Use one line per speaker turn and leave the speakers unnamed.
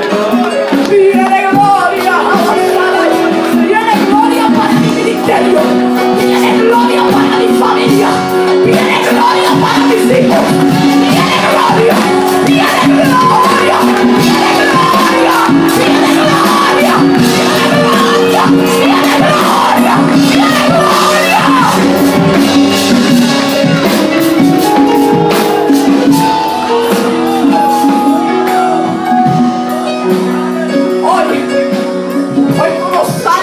Lord. Hoy, hoy tú.